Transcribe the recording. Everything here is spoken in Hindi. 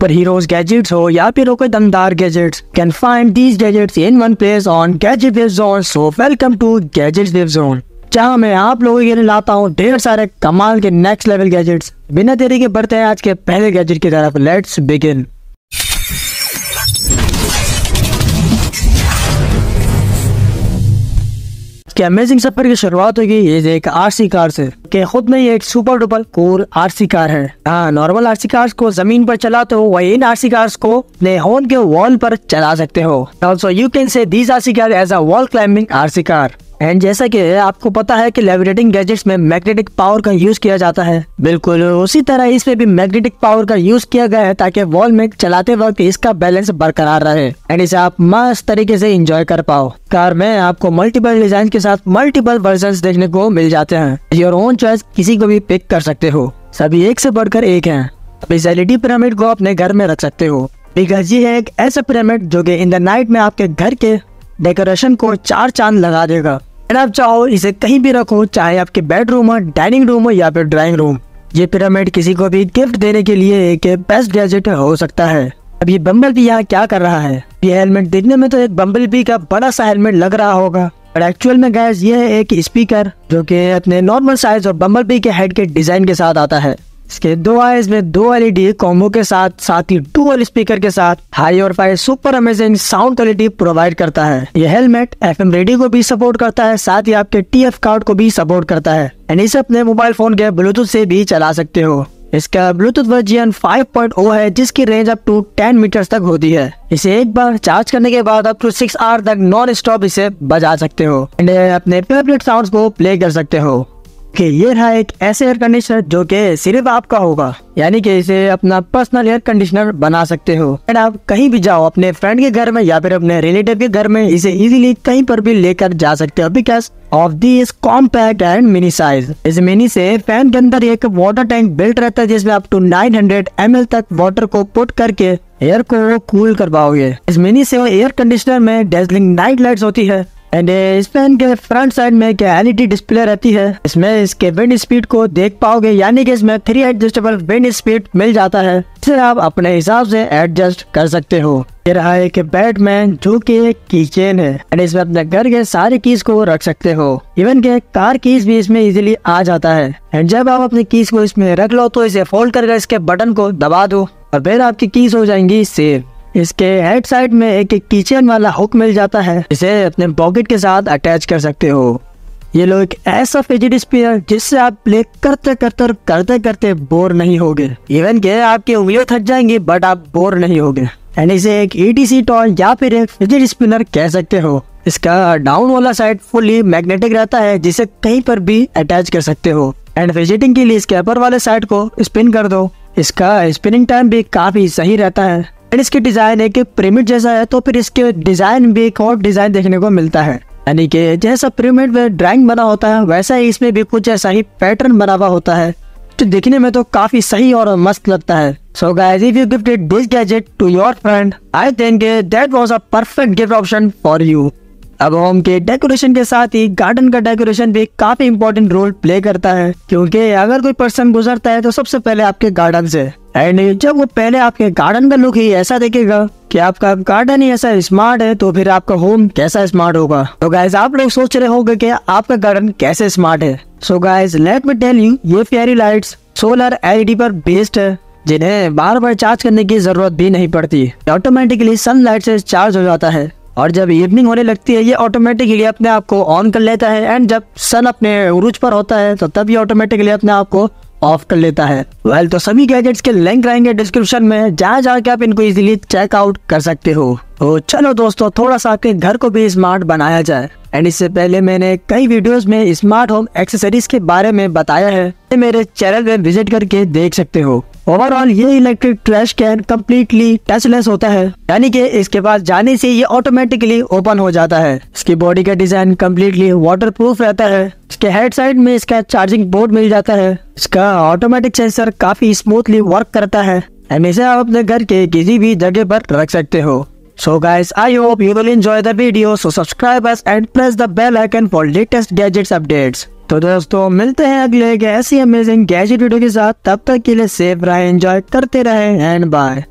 पर हीरोज गैजेट्स हो या फिर कोई दमदार gadgets can find these gadgets in one place on Gadget Wave Zone so welcome to Gadget Wave Zone जहाँ मैं आप लोगों के लिए लाता हूँ ढेर सारे कमाल के नेक्स्ट लेवल गैजेट्स बिना देरी के बढ़ते हैं आज के पहले गैजेट की तरफ़। लेट्स बिगिन कि अमेजिंग सफ़र की शुरुआत होगी ये एक आरसी कार से, के खुद में ये एक super duper cool RC car है। हाँ नॉर्मल आरसी कार्स को ज़मीन पर चलाते हो, वही इन आरसी कार्स को अपने होन के वॉल पर चला सकते हो। Also you can say these RC car as a wall climbing RC car and जैसा कि आपको पता है कि लेविटेटिंग गैजेट्स में मैग्नेटिक पावर का यूज़ किया जाता है। बिल्कुल, उसी तरह इसमें भी मैग्नेटिक पावर का यूज़ किया गया है ताकि वॉल में चलाते वक्त इसका बैलेंस बरकरार रहे। एंड इसे आप मस्त तरीके से इंजॉय कर पाओ। कार में आपको मल्टीपल डिज़ाइन के साथ मल्टीपल वर्जन देखने को मिल जाते हैं। योर ओन चॉइस किसी को भी पिक कर सकते हो। सभी एक से बढ़कर एक है। अब इस एलईडी पिरामिड को अपने घर में रख सकते हो। बिकॉज़ ये है एक ऐसा पिरामिड जो कि इन द नाइट में आपके घर के डेकोरेशन को चार चाँद लगा देगा। आप चाहो इसे कहीं भी रखो, चाहे आपके बेडरूम हो डाइनिंग रूम हो या फिर ड्राइंग रूम ये पिरामिड किसी को भी गिफ्ट देने के लिए एक बेस्ट गैजेट हो सकता है। अब ये बम्बल भी यहाँ क्या कर रहा है? ये हेलमेट देखने में तो एक बम्बल बी का बड़ा सा हेलमेट लग रहा होगा। पर एक्चुअल में गैस ये है एक स्पीकर जो कि अपने नॉर्मल साइज़ और बम्बल बी के हेड के डिज़ाइन के साथ आता है। इसके दो आईज में दो एलईडी कॉम्बो के साथ साथ ही डुअल स्पीकर के साथ हाई और fi super amazing sound quality provide करता है। ये हेलमेट एफएम रेडियो को भी सपोर्ट करता है, साथ ही आपके टीएफ कार्ड को भी सपोर्ट करता है। एंड इसे अपने मोबाइल फ़ोन के ब्लूटूथ से भी चला सकते हो। इसका ब्लूटूथ वर्जन 5.0 है, जिसकी रेंज अप टू 10 मीटर तक होती है। इसे एक बार चार्ज करने के बाद अप टू सिक्स आवर तक नॉन स्टॉप इसे बजा सकते हो। एंड अपने फेवरेट को प्ले कर सकते हो। कि ये रहा एक ऐसे एयर कंडीशनर जो कि सिर्फ़ आपका होगा। यानी कि इसे अपना पर्सनल एयर कंडीशनर बना सकते हो। एंड आप कहीं भी जाओ, अपने फ्रेंड के घर में या फिर अपने रिलेटिव के घर में, इसे इजीली कहीं पर भी लेकर जा सकते हो। Because of this compact and mini size इस मिनी से फ़ैन के अंदर एक वाटर टैंक बिल्ट रहता है, जिसमें आप टू 900 हंड्रेड तक वाटर को पुट करके एयर को कूल करवाओगे। इस मिनी से एयर कंडीशनर में डेजलिंग नाइट लाइट्स होती है। एंड इस पेन के फ्रंट साइड में क्या एलईडी डिस्प्ले रहती है? इसमें इसके विंड स्पीड को देख पाओगे, यानी कि इसमें थ्री एडजस्टेबल विंड स्पीड मिल जाता है, जिसे आप अपने हिसाब से एडजस्ट कर सकते हो। ये रहा एक बैटमैन जो कि एक कीचेन है एंड इसमें अपने घर के सारे कीज को रख सकते हो। इवन के कार कीज भी इसमें इजीली आ जाता है। एंड जब आप अपनी कीज को इसमें रख लो तो इसे फोल्ड करके इसके बटन को दबा दो, और फिर आपकी कीज हो जाएँगी सेव इसके हेड साइड में एक एक किचन वाला हुक मिल जाता है। इसे अपने पॉकेट के साथ अटैच कर सकते हो। ये लो एक ऐसा फिजिट स्पीयर जिससे आप प्ले करते करते और करते करते बोर नहीं होगे। इवन के आपकी उंगलियाँ थक जाएँगी बट आप बोर नहीं होगे। एंड इसे एक ईटीसी टॉय या फिर एक फिजिट स्पिनर कह सकते हो। इसका डाउन वाला साइड फुली मैग्नेटिक रहता है, जिसे कहीं पर भी अटैच कर सकते हो। एंड फिजिटिंग के लिए इसके अपर वाले साइड को स्पिन कर दो। इसका स्पिनिंग टाइम भी काफ़ी सही रहता है। एंड इसकी डिज़ाइन एक पिरामिड जैसा है तो फिर इसके डिज़ाइन भी एक और डिज़ाइन देखने को मिलता है। यानी कि जैसा पिरामिड में ड्राइंग बना होता है, वैसा ही इसमें भी कुछ ऐसा ही पैटर्न बना हुआ होता है। तो दिखने में तो काफ़ी सही और मस्त लगता है। So guys if you gifted this gadget to your friend I think that was a perfect gift option for you अब होम के डेकोरेशन के साथ ही गार्डन का डेकोरेशन भी काफ़ी इंपॉर्टेंट रोल प्ले करता है, क्योंकि अगर कोई पर्सन गुजरता है तो सबसे पहले आपके गार्डन से। एंड जब वो पहले आपके गार्डन का लुक ही ऐसा देखेगा कि आपका गार्डन ही ऐसा स्मार्ट है तो फिर आपका होम कैसा स्मार्ट होगा। तो गाइज़ आप लोग सोच रहे होंगे कि आपका गार्डन कैसे स्मार्ट है। So guys let me tell you ये फेरी लाइट्स सोलर एलईडी पर बेस्ड है, जिन्हें बार बार चार्ज करने की ज़रूरत भी नहीं पड़ती। ऑटोमेटिकली सनलाइट से चार्ज हो जाता है। और जब इवनिंग होने लगती है, ये ऑटोमेटिकली अपने आप को ऑन कर लेता है एंड जब सन अपने उरूज पर होता है तो तब ये ऑटोमेटिकली अपने आप को ऑफ़ कर लेता है। वेल तो सभी गैजेट्स के लिंक रहेंगे डिस्क्रिप्शन में। जहाँ जाके आप इनको इजीली चेकआउट कर सकते हो। तो चलो दोस्तों थोड़ा सा आपके घर को भी स्मार्ट बनाया जाए। एंड इससे पहले मैंने कई वीडियोस में स्मार्ट होम एक्सेसरीज के बारे में बताया है। मेरे चैनल में विज़िट करके देख सकते हो। ओवरऑल ये electric trash can completely touchless होता है। यानी कि इसके पास जाने से ये ऑटोमेटिकली ओपन हो जाता है। इसकी बॉडी का डिज़ाइन कम्प्लीटली वाटर प्रूफ रहता है। इसके हेड साइड में इसका चार्जिंग बोर्ड मिल जाता है। इसका ऑटोमेटिक सेंसर काफ़ी स्मूथली वर्क करता है हमेशा आप अपने घर के किसी भी जगह पर रख सकते हो so guys, I hope you will enjoy the video. So subscribe us and press the bell icon for latest gadgets updates. तो दोस्तों मिलते हैं अगले एक ऐसी अमेजिंग गैजेट वीडियो के साथ तब तक के लिए सेफ़ रहे एंजॉय करते रहे एंड बाय